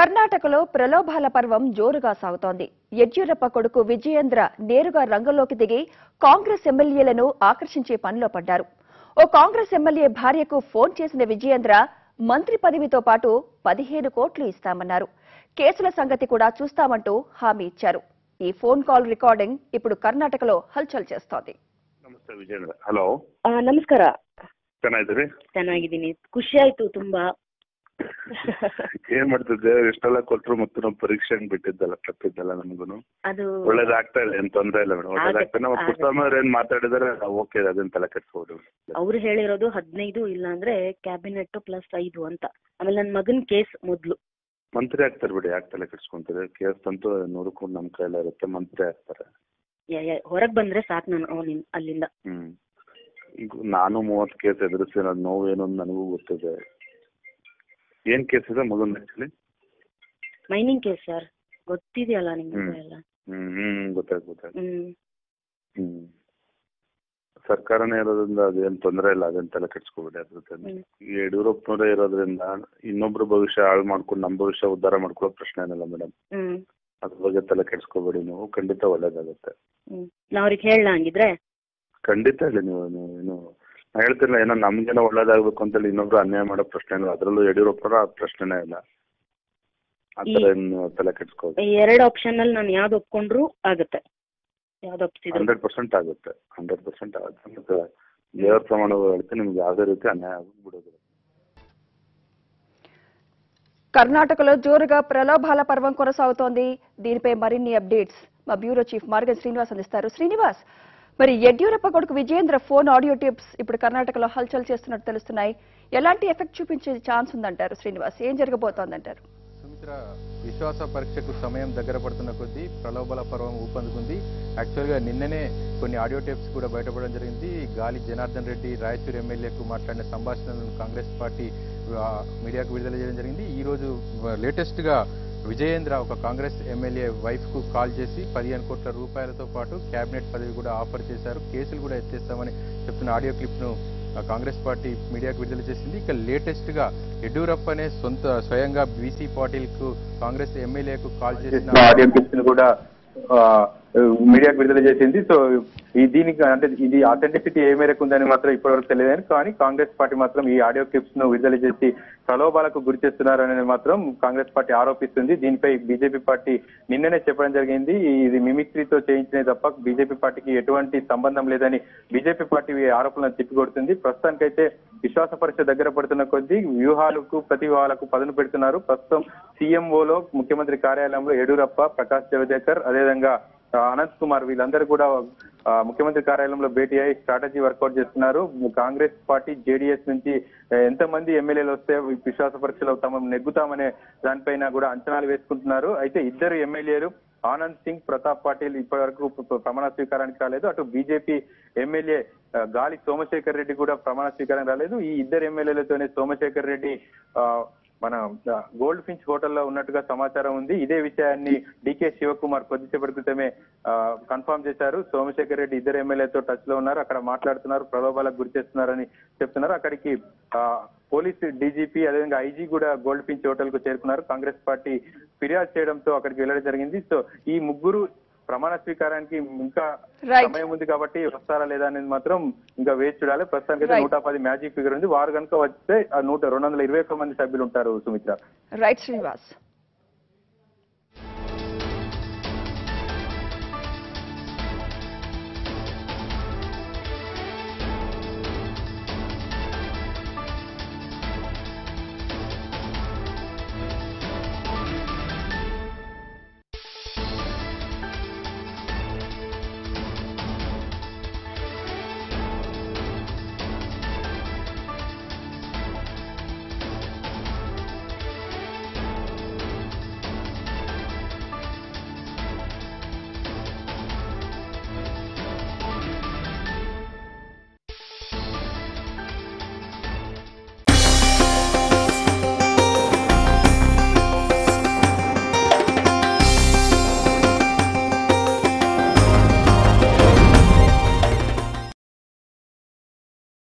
కర్ణాటకలో ప్రలోభాల పర్వం జోరుగా సాగుతోంది యడ్యూరప్ప కొడుకు విజయేంద్ర నేరుగా రంగంలోకి దిగి కాంగ్రెస్ ఎమ్మెల్యేలను ఆకర్షించే పనిలో పడ్డారు ఓ కాంగ్రెస్ ఎమ్మెల్యే భార్యకు ఫోన్ చేసిన విజయేంద్ర మంత్రి పదవితో పాటు పదిహేను కోట్లు ఇస్తామన్నారు కేసుల సంగతి కూడా చూస్తామంటూ హామీ ఇచ్చారు ఈ ఫోన్ కాల్ రికార్డింగ్ ఇప్పుడు కర్ణాటకలో హల్చల్ చేస్తోంది ನಮಸ್ತೆ ವಿಜೇಂದ್ರ ಹಲೋ ಆ, ನಮಸ್ಕಾರ ಚೆನ್ನಾಗಿದ್ದೀರಿ ಚೆನ್ನಾಗಿದ್ದೀನಿ ಖುಷಿ ಆಯ್ತು ತುಂಬಾ ಏನ್ ಮಾಡ್ತಿದ್ದೆ? ಎಷ್ಟೆಲ್ಲ ಕೊಟ್ರು ಮತ್ತೆ ನಾವು ಪರೀಕ್ಷೆ ಹಂಗ್ ಬಿಟ್ಟಿದ್ದಲ್ಲ ತಪ್ಪಿದ್ದಲ್ಲ ನಮಗೂನು. ಅದು ಒಳ್ಳೇದಾಗ್ತಾ ಇಲ್ಲ ಏನ್ ತೊಂದ್ರೆ ಇಲ್ಲ ಮೇಡಮ್. ಒಳ್ಳೇದಾಗ್ತಾ ನಮ್ಮ ಪುಸ್ತಕ ಏನ್ ಮಾತಾಡಿದಾರೆ ಓಕೆ ಅದನ್ನ ತಲೆ ಕೆಡ್ಸ್ಬೋದು. ಅವ್ರು ಹೇಳಿರೋದು ಹದಿನೈದು ಇಲ್ಲ ಅಂದ್ರೆ ಕ್ಯಾಬಿನೆಟ್ ಪ್ಲಸ್ ಐದು ಅಂತ. ಆಮೇಲೆ ನನ್ ಮಗನ್ ಕೇಸ್ ಮೊದ್ಲು. ಮಂತ್ರಿ ಆಗ್ತಾರೆ ಬಿಡಿ ಯಾಕೆ ತಲೆ ಕೆಡ್ಸ್ಕೊಂತಾರೆ? ಕೇಸ್ ಅಂತೂ ನೂರಕ್ಕೂ ನಮ್ ಕೈಲ ಇರುತ್ತೆ ಮಂತ್ರಿ ಆಗ್ತಾರೆ. ಹೊರಗ್ ಬಂದ್ರೆ ಸಾಕು ನಾನು ಅವ್ನಿನ್- ಅಲ್ಲಿಂದ. ಹ್ಮ್. ನಾನು ಮೂವತ್ತು ಕೇಸ್ ಎದುರಿಸಿ ನೋವು ಏನು ಅಂತ ನನಗೂ ಗೊತ್ತಿದೆ. ಏನ್ ಕೇಸ್ ಇದೆ ಮಗನ್ ಆಕ್ಚುಲಿ ಮೈನಿಂಗ್ ಕೇಸ್ ಸರ್ ಗೊತ್ತಿದೆಯಲ್ಲ ನಿಮ್ಗೆ. ಎಲ್ಲ? ಹ್ಮ್ ಹ್ಮ್ ಗೊತ್ತಾಯ್ತು ಗೊತ್ತಾಯ್ತು. ಹ್ಮ್. ಹ್ಮ್. ಸರ್ಕಾರನೇ ಇರೋದ್ರಿಂದ ಅದೇನ್ ತೊಂದರೆ ಇಲ್ಲ ಅದೇನ್ ತಲೆ ಕೆಡ್ಸ್ಕೊಬೇಡಿ ಅದ್ರ ಜೊತೆ ಈ ಯಡಿಯೂರಪ್ಪನವರೇ ಇರೋದ್ರಿಂದ ಇನ್ನೊಬ್ರ ಭವಿಷ್ಯ ಹಾಳು ಮಾಡ್ಕೊಂಡು ನಮ್ಮ ಭವಿಷ್ಯ ಉದ್ಧಾರ ಮಾಡ್ಕೊಳ್ಳೋ ಪ್ರಶ್ನೆ ಏನಿಲ್ಲ ಮೇಡಮ್ ಅದ್ರ ಬಗ್ಗೆ ತಲೆ ಕೆಡ್ಸ್ಕೊಬೇಡಿ ನೀವು ಖಂಡಿತ ಒಳ್ಳೇದಾಗುತ್ತೆ. ಹ್ಮ್. ನಾ ಅವ್ರಿಗೆ ಹೇಳ ಹಂಗಿದ್ರೆ? ಖಂಡಿತ ಹೇಳಿ ನೀವು ನೀವು ಏನು ಹೇಳ್ತಿಲ್ಲ ಏನೋ ನಮ್ಗೇನೋ ಒಳ್ಳೇದಾಗ್ಬೇಕು ಅಂತೇಳಿ ಇನ್ನೊಬ್ರು ಅನ್ಯಾಯ ಮಾಡೋ ಪ್ರಶ್ನೆ ಇಲ್ಲ ಅದರಲ್ಲೂ ಯಡಿಯೂರಪ್ಪರ ಆ ಪ್ರಶ್ನೆನೇ ಇಲ್ಲ ಆ ಥರ ಈ- ಏನು ತಲೆ ಕೆಡ್ಸ್ಕೋಬೇಕು ಈ ಎರಡು ಆಪ್ಷನ್ ಅಲ್ಲಿ ನಾನು ಯಾವ್ದು ಒಪ್ಕೊಂಡ್ರು ಆಗುತ್ತೆ ಯಾವ್ದು ಒಪ್ಸಿದ್ರು ಹಂಡ್ರೆಡ್ ಪರ್ಸೆಂಟ್ ಆಗುತ್ತೆ ಹಂಡ್ರೆಡ್ ಪರ್ಸೆಂಟ್ ಆಗುತ್ತೆ ಮತ್ತೆ ದೇವರ ಪ್ರಮಾಣ ಹೇಳ್ತೀನಿ ನಿಮ್ಗೆ ಯಾವುದೇ ರೀತಿ ಅನ್ಯಾಯ ಆಗೋದು ಬಿಡೋದಿಲ್ಲ కర్ణాటకలో జోరుగా ప్రలోభాల పర్వం కొనసాగుతోంది దీనిపై మరిన్ని అప్డేట్స్ మా బ్యూరో చీఫ్ మార్గన్ శ్రీనివాస్ అందిస్తారు శ్రీనివాస్ మరి యడ్యూరప్ప కొడుకు విజయేంద్ర ఫోన్ ఆడియో టిప్స్ ఇప్పుడు కర్ణాటకలో హల్చల్ చేస్తున్నట్టు తెలుస్తున్నాయి. ఎలాంటి ఎఫెక్ట్ చూపించే ఛాన్స్ ఉందంటారు శ్రీనివాస్? ఏం జరగబోతోందంటారు? సుమిత్ర విశ్వాస పరీక్షకు సమయం దగ్గర పడుతున్న కొద్దీ ప్రలోభల పర్వం ఊపందుకుంది. యాక్చువల్గా నిన్ననే కొన్ని ఆడియో టేప్స్ కూడా బయటపడడం జరిగింది. గాలి జనార్దన్ రెడ్డి రాయచూరు ఎమ్మెల్యేకు మాట్లాడిన సంభాషణలను కాంగ్రెస్ పార్టీ మీడియాకు విడుదల చేయడం జరిగింది. ఈ రోజు లేటెస్ట్గా విజయేంద్ర ఒక కాంగ్రెస్ ఎమ్మెల్యే వైఫ్కు కాల్ చేసి పదిహేను కోట్ల రూపాయలతో పాటు కేబినెట్ పదవి కూడా ఆఫర్ చేశారు. కేసులు కూడా ఎత్తేస్తామని చెప్తున్న ఆడియో క్లిప్ను కాంగ్రెస్ పార్టీ మీడియాకు విడుదల చేసింది. ఇక లేటెస్ట్గా యడ్యూరప్పనే సొంత స్వయంగా బీసీ పాటిల్కు కాంగ్రెస్ ఎమ్మెల్యేకు కాల్ చేసిన ఆడియో క్లిప్స్ కూడా మీడియాకు విడుదల చేసింది. సో ఈ దీనికి అంటే ఇది అథెంటిసిటీ ఏ మేరకు ఉందని మాత్రం ఇప్పటివరకు తెలియదు కానీ కాంగ్రెస్ పార్టీ మాత్రం ఈ ఆడియో క్లిప్స్ను విడుదల చేసి ప్రలోభాలకు గురి చేస్తున్నారని మాత్రం కాంగ్రెస్ పార్టీ ఆరోపిస్తుంది. దీనిపై బీజేపీ పార్టీ నిన్ననే చెప్పడం జరిగింది. ఇది మిమిక్రీతో చేయించినే తప్ప బీజేపీ పార్టీకి ఎటువంటి సంబంధం లేదని బీజేపీ పార్టీ ఆరోపణలను తిప్పికొడుతుంది. ప్రస్తుతానికైతే విశ్వాస పరీక్ష దగ్గర పడుతున్న కొద్దీ వ్యూహాలకు ప్రతి వ్యూహాలకు పదును పెడుతున్నారు. ప్రస్తుతం సీఎంఓలో ముఖ్యమంత్రి కార్యాలయంలో యడ్యూరప్ప ప్రకాష్ జవదేకర్ అదేవిధంగా అనంత్ కుమార్ వీళ్ళందరూ కూడా ముఖ్యమంత్రి కార్యాలయంలో భేటీ అయి స్ట్రాటజీ వర్కౌట్ చేస్తున్నారు. కాంగ్రెస్ పార్టీ జేడీఎస్ నుంచి ఎంతమంది ఎమ్మెల్యేలు వస్తే విశ్వాస పరీక్షలో తమ నెగ్గుతామనే దానిపైన కూడా అంచనాలు వేసుకుంటున్నారు. అయితే ఇద్దరు ఎమ్మెల్యేలు ఆనంద్ సింగ్ ప్రతాప్ పాటిల్ ఇప్పటి వరకు ప్రమాణ స్వీకారానికి రాలేదు. అటు బీజేపీ ఎమ్మెల్యే గాలి సోమశేఖర్ రెడ్డి కూడా ప్రమాణ స్వీకారం రాలేదు. ఈ ఇద్దరు ఎమ్మెల్యేలతోనే సోమశేఖర్ రెడ్డి మన గోల్డ్ ఫించ్ హోటల్లో ఉన్నట్టుగా సమాచారం ఉంది. ఇదే విషయాన్ని డికే శివకుమార్ కొద్దిసేపటి క్రితమే ఆ, కన్ఫర్మ్ చేశారు. సోమశేఖర్ రెడ్డి ఇద్దరు ఎమ్మెల్యేతో టచ్లో ఉన్నారు. అక్కడ మాట్లాడుతున్నారు. ప్రలోభాలకు గురి చేస్తున్నారని చెప్తున్నారు. అక్కడికి ఆ, డీజీపీ అదేవిధంగా ఐజీ కూడా గోల్డ్ ఫించ్ హోటల్కు చేరుకున్నారు. కాంగ్రెస్ పార్టీ ఫిర్యాదు చేయడంతో అక్కడికి వెళ్ళడం జరిగింది. సో ఈ ముగ్గురు ప్రమాణ స్వీకారానికి ఇంకా. సమయం ఉంది కాబట్టి వస్తారా లేదా అనేది మాత్రం ఇంకా వేచి చూడాలి ప్రస్తుతానికి. నూట పది మ్యాజిక్ ఫిగర్ ఉంది వారు కనుక వస్తే నూట రెండు వందల ఇరవై ఒక్క మంది సభ్యులు ఉంటారు సుమిత్ర రైట్ శ్రీనివాస్